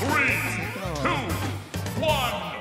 Three, two, one,